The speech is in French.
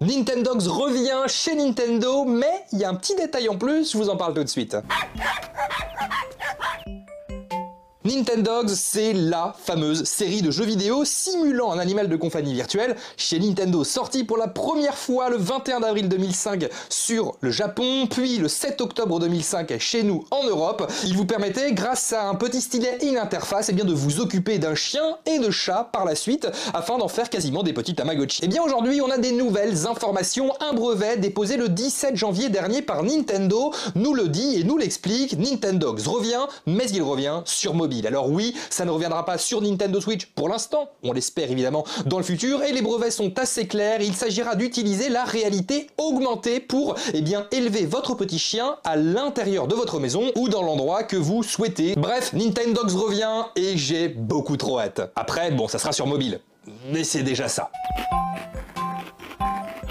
Nintendogs revient chez Nintendo, mais il y a un petit détail en plus, je vous en parle tout de suite. Nintendogs, c'est la fameuse série de jeux vidéo simulant un animal de compagnie virtuel chez Nintendo, sorti pour la première fois le 21 avril 2005 sur le Japon, puis le 7 octobre 2005 chez nous en Europe. Il vous permettait, grâce à un petit stylet et une interface, eh de vous occuper d'un chien et de chat par la suite, afin d'en faire quasiment des petits Tamagotchi. Et eh bien aujourd'hui, on a des nouvelles informations. Un brevet déposé le 17 janvier dernier par Nintendo nous le dit et nous l'explique. Nintendogs revient, mais il revient sur mobile. Alors oui, ça ne reviendra pas sur Nintendo Switch pour l'instant, on l'espère évidemment dans le futur, et les brevets sont assez clairs, il s'agira d'utiliser la réalité augmentée pour eh élever votre petit chien à l'intérieur de votre maison ou dans l'endroit que vous souhaitez. Bref, Nintendogs revient et j'ai beaucoup trop hâte. Après, bon, ça sera sur mobile, mais c'est déjà ça.